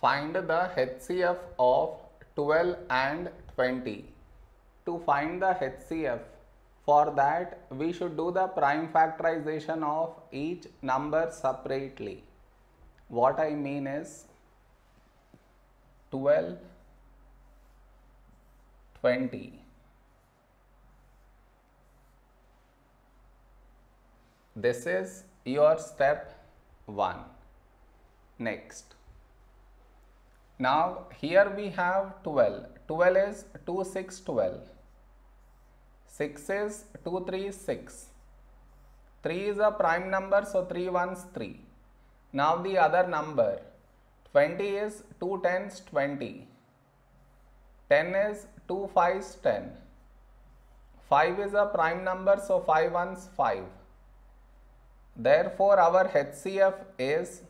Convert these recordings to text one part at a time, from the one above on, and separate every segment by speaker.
Speaker 1: Find the HCF of 12 and 20. To find the HCF, for that we should do the prime factorization of each number separately. What I mean is 12, 20. This is your step 1. Next. Now here we have 12. 12 is 2, 6, 12. 6 is 2, 3, 6. 3 is a prime number so 3 ones 3. Now the other number 20 is 2 tens 20. 10 is 2 fives 10. 5 is a prime number so 5 ones 5. Therefore our HCF is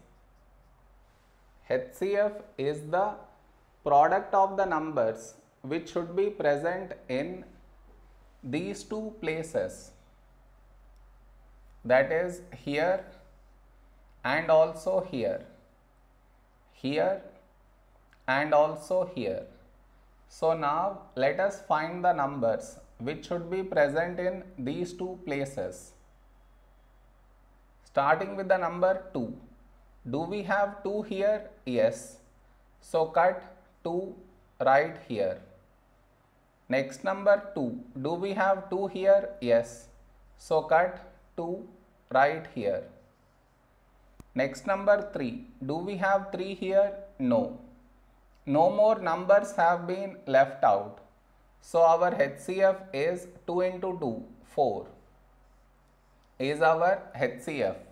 Speaker 1: HCF is the product of the numbers which should be present in these two places. That is here and also here. Here and also here. So now let us find the numbers which should be present in these two places. Starting with the number 2 do we have 2 here yes so cut 2 right here Next number 2. Do we have 2 here? Yes. So cut 2 right here. Next number 3. Do we have 3 here? No. No more numbers have been left out. So our HCF is 2 into 2, 4 is our HCF.